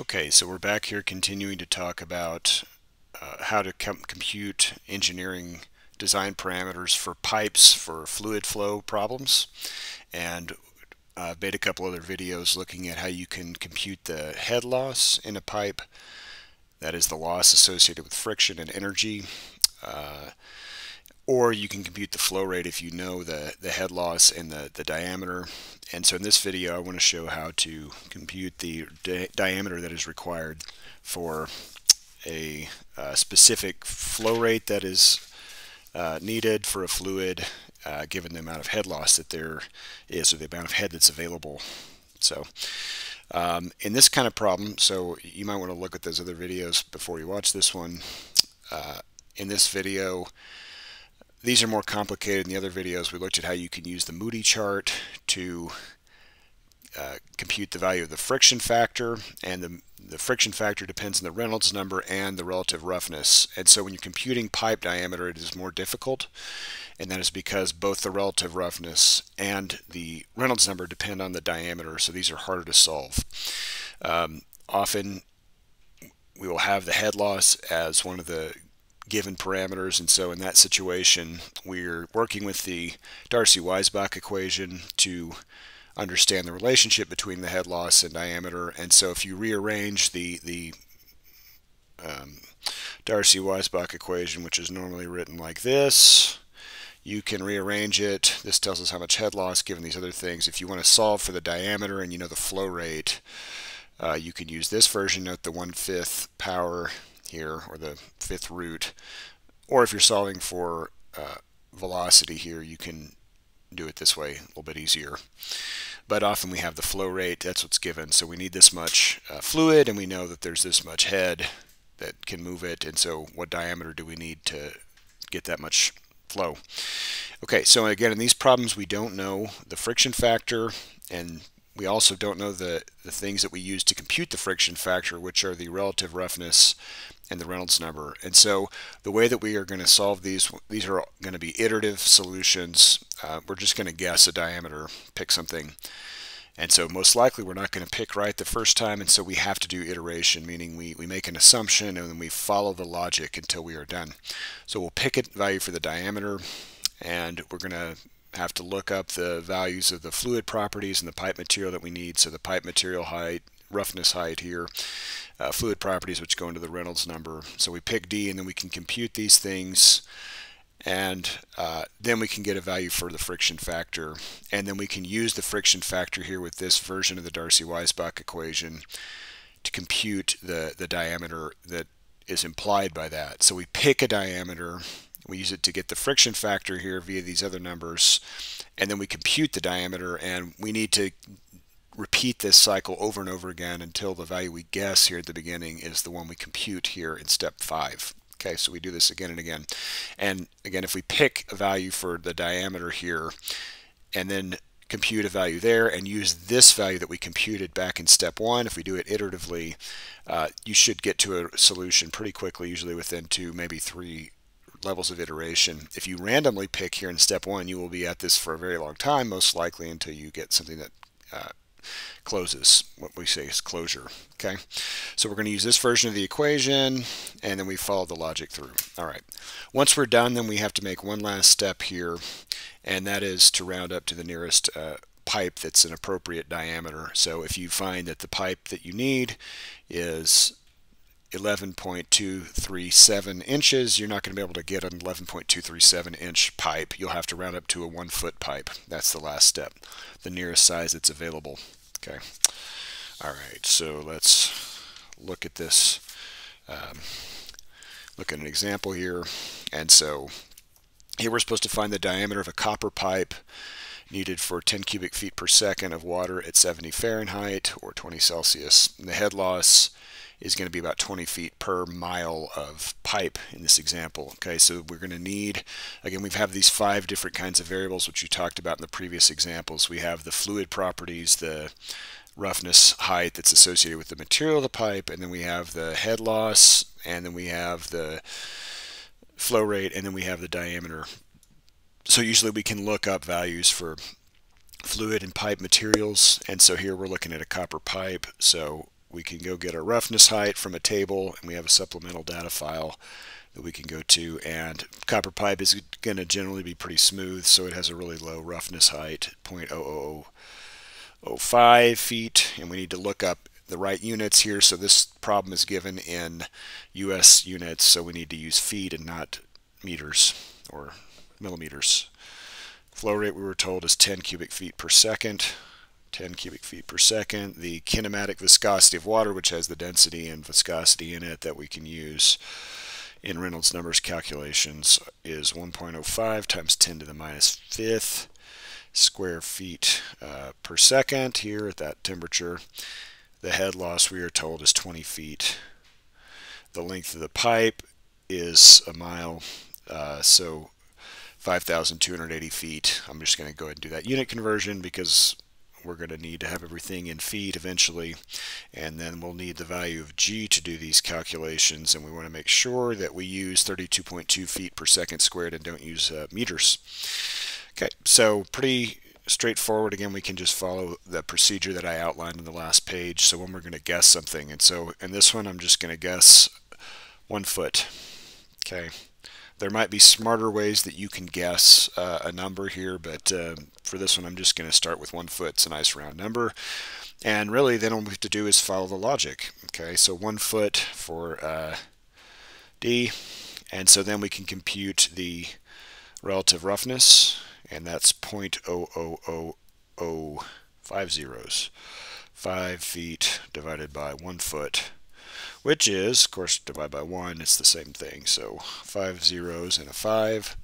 Okay, so we're back here continuing to talk about uh, how to com compute engineering design parameters for pipes for fluid flow problems. And uh, made a couple other videos looking at how you can compute the head loss in a pipe. That is the loss associated with friction and energy. Uh, or you can compute the flow rate if you know the, the head loss and the, the diameter. And so in this video I want to show how to compute the di diameter that is required for a, a, specific flow rate that is uh, needed for a fluid uh, given the amount of head loss that there is or the amount of head that's available. So um, in this kind of problem, so you might want to look at those other videos before you watch this one. Uh, in this video, these are more complicated. In the other videos, we looked at how you can use the Moody chart to uh, compute the value of the friction factor, and the, the friction factor depends on the Reynolds number and the relative roughness. And so when you're computing pipe diameter, it is more difficult, and that is because both the relative roughness and the Reynolds number depend on the diameter, so these are harder to solve. Um, often we will have the head loss as one of the given parameters. And so in that situation, we're working with the Darcy-Weisbach equation to understand the relationship between the head loss and diameter. And so if you rearrange the, the um, Darcy-Weisbach equation, which is normally written like this, you can rearrange it. This tells us how much head loss given these other things. If you want to solve for the diameter and you know the flow rate, uh, you can use this version, note the one-fifth power here, or the fifth root. Or if you're solving for uh, velocity here, you can do it this way, a little bit easier. But often we have the flow rate, that's what's given. So we need this much uh, fluid, and we know that there's this much head that can move it. And so what diameter do we need to get that much flow? Okay, so again, in these problems, we don't know the friction factor, and we also don't know the, the things that we use to compute the friction factor, which are the relative roughness and the Reynolds number. And so the way that we are going to solve these, these are going to be iterative solutions. Uh, we're just going to guess a diameter, pick something. And so most likely we're not going to pick right the first time, and so we have to do iteration, meaning we, we make an assumption and then we follow the logic until we are done. So we'll pick a value for the diameter, and we're going to have to look up the values of the fluid properties and the pipe material that we need. So the pipe material height, roughness height here, uh, fluid properties which go into the Reynolds number. So we pick D and then we can compute these things and uh, then we can get a value for the friction factor and then we can use the friction factor here with this version of the Darcy-Weisbach equation to compute the, the diameter that is implied by that. So we pick a diameter, we use it to get the friction factor here via these other numbers, and then we compute the diameter and we need to repeat this cycle over and over again until the value we guess here at the beginning is the one we compute here in step five. Okay, so we do this again and again. And again, if we pick a value for the diameter here and then compute a value there and use this value that we computed back in step one, if we do it iteratively, uh, you should get to a solution pretty quickly, usually within two, maybe three levels of iteration. If you randomly pick here in step one, you will be at this for a very long time, most likely until you get something that uh, closes, what we say is closure. Okay, so we're going to use this version of the equation, and then we follow the logic through. All right, once we're done, then we have to make one last step here, and that is to round up to the nearest uh, pipe that's an appropriate diameter. So if you find that the pipe that you need is 11.237 inches, you're not going to be able to get an 11.237 inch pipe. You'll have to round up to a one foot pipe. That's the last step, the nearest size that's available. Okay. All right, so let's look at this. Um, look at an example here. And so here we're supposed to find the diameter of a copper pipe needed for 10 cubic feet per second of water at 70 Fahrenheit or 20 Celsius. And the head loss is going to be about 20 feet per mile of pipe in this example. Okay, so we're going to need, again, we have these five different kinds of variables which you talked about in the previous examples. We have the fluid properties, the roughness height that's associated with the material of the pipe, and then we have the head loss, and then we have the flow rate, and then we have the diameter. So usually we can look up values for fluid and pipe materials, and so here we're looking at a copper pipe, so we can go get our roughness height from a table and we have a supplemental data file that we can go to and copper pipe is going to generally be pretty smooth so it has a really low roughness height 0.0005 feet and we need to look up the right units here. So this problem is given in US units so we need to use feet and not meters or millimeters. Flow rate we were told is 10 cubic feet per second 10 cubic feet per second. The kinematic viscosity of water, which has the density and viscosity in it that we can use in Reynolds numbers calculations, is 1.05 times 10 to the minus fifth square feet uh, per second here at that temperature. The head loss we are told is 20 feet. The length of the pipe is a mile, uh, so 5,280 feet. I'm just going to go ahead and do that unit conversion because we're going to need to have everything in feet eventually and then we'll need the value of g to do these calculations and we want to make sure that we use 32.2 feet per second squared and don't use uh, meters. Okay so pretty straightforward. Again we can just follow the procedure that I outlined in the last page. So when we're going to guess something and so in this one I'm just going to guess one foot. Okay there might be smarter ways that you can guess uh, a number here, but uh, for this one I'm just going to start with one foot. It's a nice round number. And really then all we have to do is follow the logic. Okay, so one foot for uh, D. And so then we can compute the relative roughness, and that's 0.00005 zeros. 5 feet divided by 1 foot which is, of course, divide by 1, it's the same thing. So 5 zeros and a 5,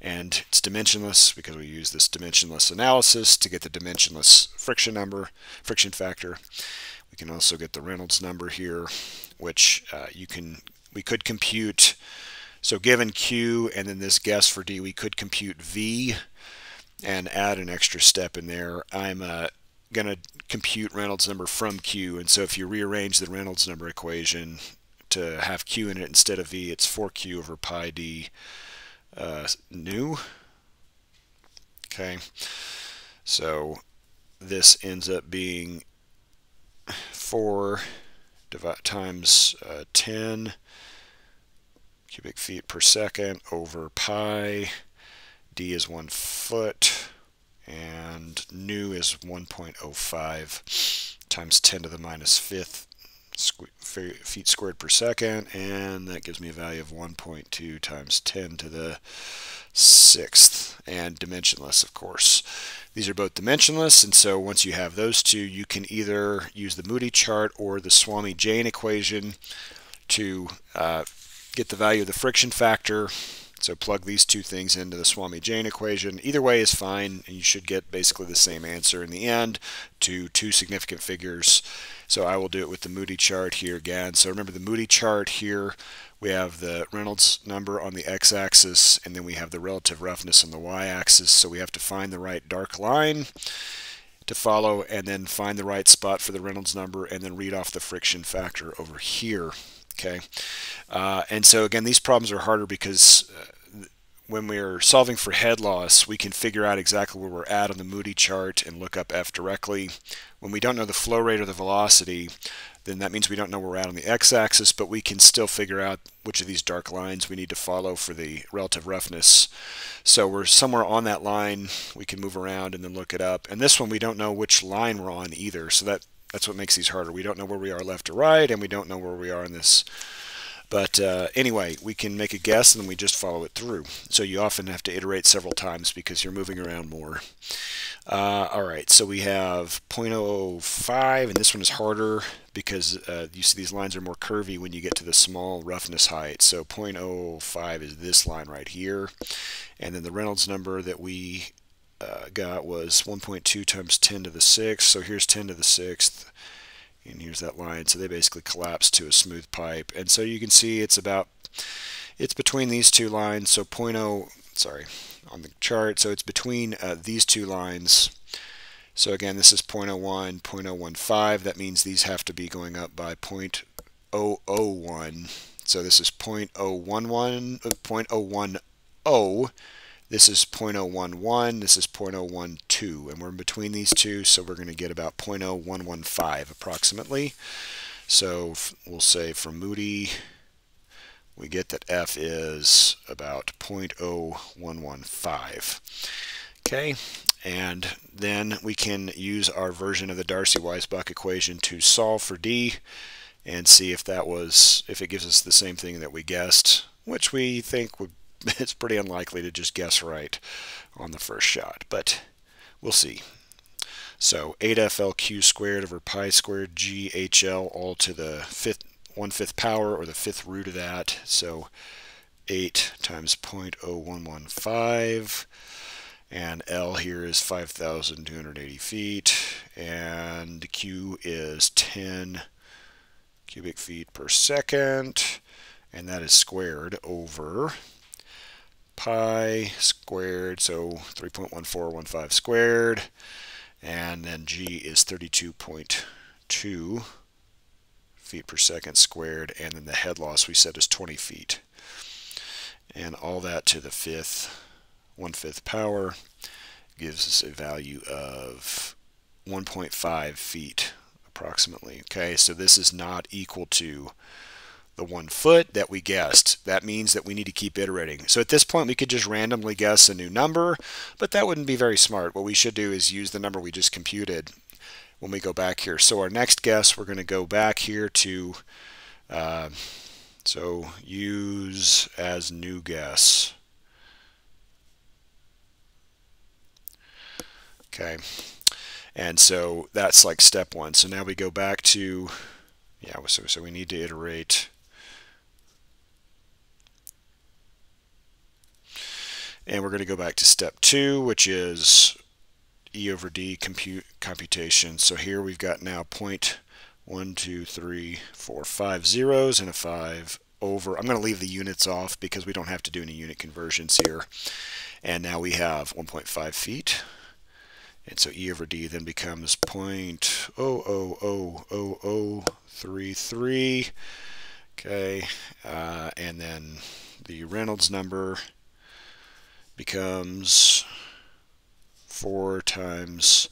and it's dimensionless because we use this dimensionless analysis to get the dimensionless friction number, friction factor. We can also get the Reynolds number here, which uh, you can, we could compute, so given Q and then this guess for D, we could compute V and add an extra step in there. I'm uh, going to compute Reynolds number from Q. And so if you rearrange the Reynolds number equation to have Q in it instead of V, it's 4Q over pi D uh, nu. Okay, so this ends up being 4 times uh, 10 cubic feet per second over pi. D is 1 foot and nu is 1.05 times 10 to the minus fifth feet squared per second and that gives me a value of 1.2 times 10 to the sixth. And dimensionless of course. These are both dimensionless and so once you have those two you can either use the Moody chart or the Swamee-Jain equation to uh, get the value of the friction factor so plug these two things into the Swamee-Jain equation. Either way is fine, and you should get basically the same answer in the end to two significant figures. So I will do it with the Moody chart here again. So remember the Moody chart here, we have the Reynolds number on the x-axis, and then we have the relative roughness on the y-axis. So we have to find the right dark line to follow, and then find the right spot for the Reynolds number, and then read off the friction factor over here okay. Uh, and so again these problems are harder because uh, when we're solving for head loss we can figure out exactly where we're at on the Moody chart and look up F directly. When we don't know the flow rate or the velocity then that means we don't know where we're at on the x-axis but we can still figure out which of these dark lines we need to follow for the relative roughness. So we're somewhere on that line. We can move around and then look it up. And this one we don't know which line we're on either. So that that's what makes these harder. We don't know where we are left or right, and we don't know where we are in this. But uh, anyway, we can make a guess and then we just follow it through. So you often have to iterate several times because you're moving around more. Uh, all right, so we have 0.05, and this one is harder because uh, you see these lines are more curvy when you get to the small roughness height. So 0.05 is this line right here. And then the Reynolds number that we uh, got was 1.2 times 10 to the 6th. So here's 10 to the 6th. And here's that line. So they basically collapse to a smooth pipe. And so you can see it's about, it's between these two lines. So 0.0, sorry, on the chart. So it's between uh, these two lines. So again, this is 0.01, 0.015. That means these have to be going up by 0.001. So this is 0.011, 0.010 this is 0.011, this is 0.012, and we're in between these two, so we're going to get about 0.0115 approximately. So we'll say for Moody, we get that F is about 0.0115. Okay, and then we can use our version of the Darcy-Weisbach equation to solve for D and see if that was, if it gives us the same thing that we guessed, which we think would, it's pretty unlikely to just guess right on the first shot, but we'll see. So 8FLQ squared over pi squared GHL all to the fifth, one-fifth power or the fifth root of that. So 8 times 0.0115 and L here is 5,280 feet and Q is 10 cubic feet per second and that is squared over pi squared so 3.1415 squared and then G is 32.2 feet per second squared and then the head loss we said is 20 feet and all that to the fifth one-fifth power gives us a value of 1.5 feet approximately. Okay, so this is not equal to the one foot that we guessed. That means that we need to keep iterating. So at this point, we could just randomly guess a new number, but that wouldn't be very smart. What we should do is use the number we just computed when we go back here. So our next guess, we're going to go back here to, uh, so use as new guess. Okay. And so that's like step one. So now we go back to, yeah, so, so we need to iterate. And we're going to go back to step two, which is E over D compute computation. So here we've got now point one, two, three, four, five zeros and a five over. I'm going to leave the units off because we don't have to do any unit conversions here. And now we have 1.5 feet. And so E over D then becomes 0.000033. Okay, uh, and then the Reynolds number becomes 4 times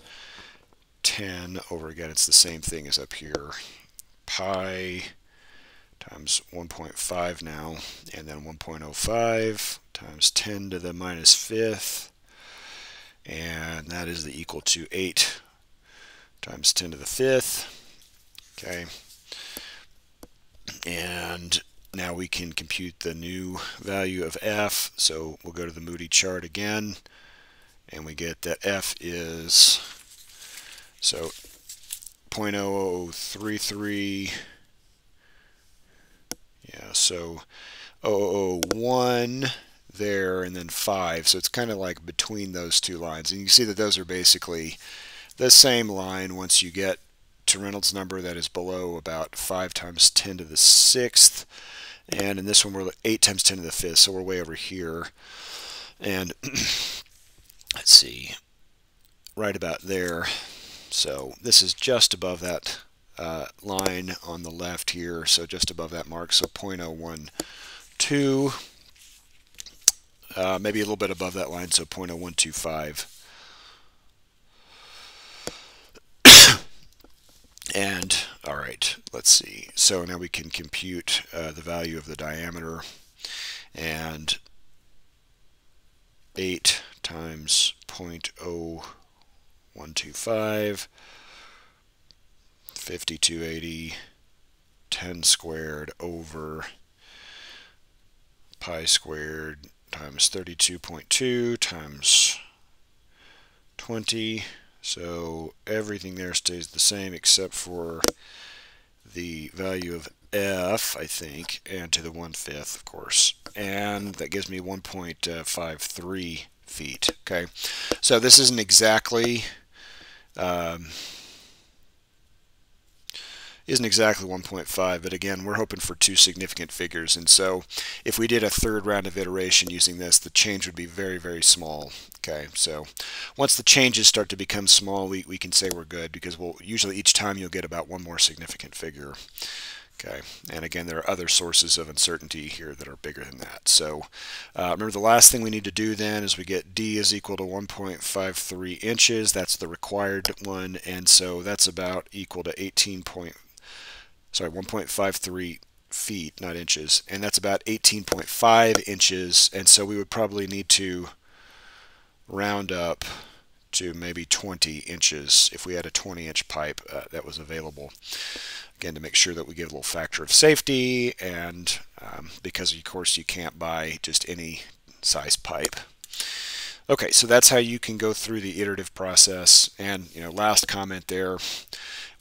10 over again. It's the same thing as up here. Pi times 1.5 now, and then 1.05 times 10 to the minus fifth and that is the equal to 8 times 10 to the fifth okay and now we can compute the new value of f. So we'll go to the Moody chart again and we get that f is so 0.0033 yeah so 001 there and then 5 so it's kind of like between those two lines. And you see that those are basically the same line. Once you get to Reynolds number that is below about 5 times 10 to the 6th and in this one we're 8 times 10 to the 5th so we're way over here and let's see right about there so this is just above that uh, line on the left here so just above that mark so 0.012 uh, maybe a little bit above that line, so 0.0125. and, all right, let's see. So now we can compute uh, the value of the diameter. And 8 times 0.0125, 5280, 10 squared over pi squared times 32.2 times 20. So everything there stays the same except for the value of f, I think, and to the one-fifth, of course. And that gives me 1.53 feet. Okay, so this isn't exactly um, isn't exactly 1.5, but again, we're hoping for two significant figures. And so if we did a third round of iteration using this, the change would be very, very small. Okay, so once the changes start to become small, we, we can say we're good because we'll usually each time you'll get about one more significant figure. Okay, and again, there are other sources of uncertainty here that are bigger than that. So uh, remember the last thing we need to do then is we get D is equal to 1.53 inches. That's the required one, and so that's about equal to 18. Sorry, 1.53 feet, not inches, and that's about 18.5 inches, and so we would probably need to round up to maybe 20 inches if we had a 20 inch pipe uh, that was available. Again, to make sure that we give a little factor of safety and um, because of course you can't buy just any size pipe. Okay, so that's how you can go through the iterative process. And you know, last comment there,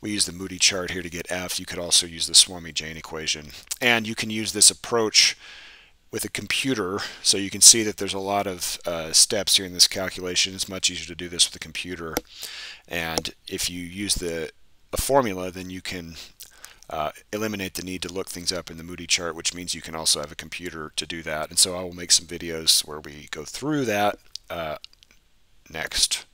we use the Moody chart here to get F. You could also use the Swamee-Jain equation. And you can use this approach with a computer so you can see that there's a lot of uh, steps here in this calculation it's much easier to do this with a computer and if you use the a formula then you can uh, eliminate the need to look things up in the Moody chart which means you can also have a computer to do that and so I will make some videos where we go through that uh, next